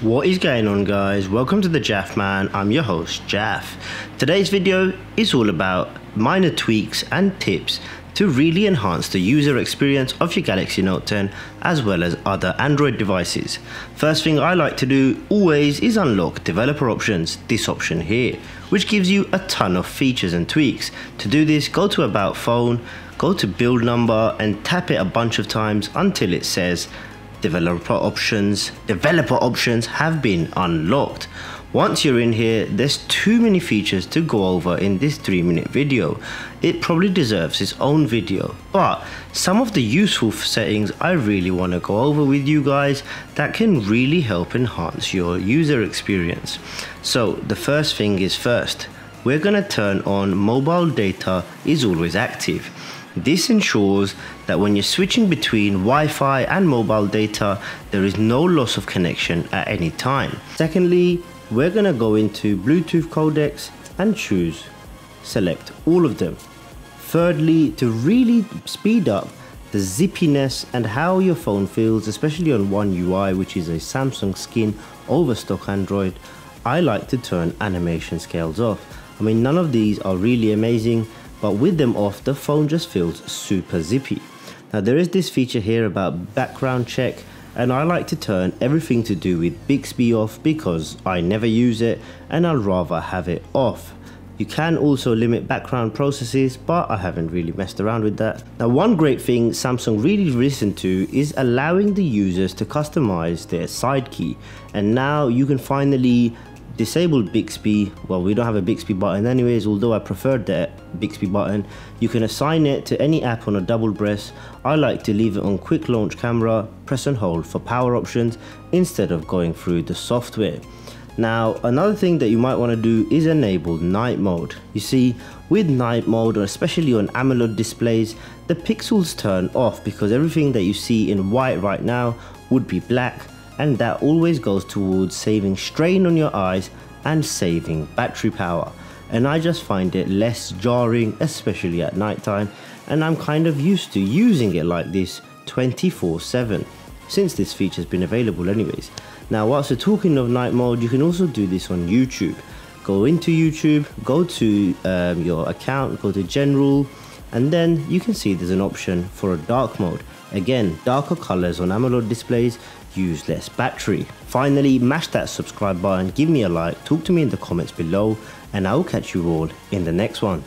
What is going on guys? Welcome to the Jaff Man. I'm your host Jaff. Today's video is all about minor tweaks and tips to really enhance the user experience of your Galaxy Note 10 as well as other Android devices. First thing I like to do always is unlock developer options, this option here, which gives you a ton of features and tweaks. To do this, go to about phone, go to build number and tap it a bunch of times until it says developer options developer options have been unlocked. Once you're in here there's too many features to go over in this 3 minute video. It probably deserves its own video but some of the useful settings I really want to go over with you guys that can really help enhance your user experience. So the first thing is first we're gonna turn on mobile data is always active this ensures that when you're switching between Wi-Fi and mobile data, there is no loss of connection at any time. Secondly, we're gonna go into Bluetooth codecs and choose select all of them. Thirdly, to really speed up the zippiness and how your phone feels, especially on One UI, which is a Samsung skin over stock Android, I like to turn animation scales off. I mean, none of these are really amazing, but with them off, the phone just feels super zippy. Now there is this feature here about background check and I like to turn everything to do with Bixby off because I never use it and I'd rather have it off. You can also limit background processes, but I haven't really messed around with that. Now one great thing Samsung really listened to is allowing the users to customize their side key. And now you can finally disabled Bixby, well we don't have a Bixby button anyways, although I preferred the Bixby button, you can assign it to any app on a double press. I like to leave it on quick launch camera, press and hold for power options instead of going through the software. Now another thing that you might want to do is enable night mode. You see with night mode or especially on AMOLED displays the pixels turn off because everything that you see in white right now would be black and that always goes towards saving strain on your eyes and saving battery power and I just find it less jarring especially at night time and I'm kind of used to using it like this 24 7 since this feature has been available anyways. Now whilst we're talking of night mode you can also do this on YouTube. Go into YouTube, go to um, your account, go to general and then you can see there's an option for a dark mode. Again, darker colors on AMOLED displays use less battery. Finally, mash that subscribe button, give me a like, talk to me in the comments below, and I will catch you all in the next one.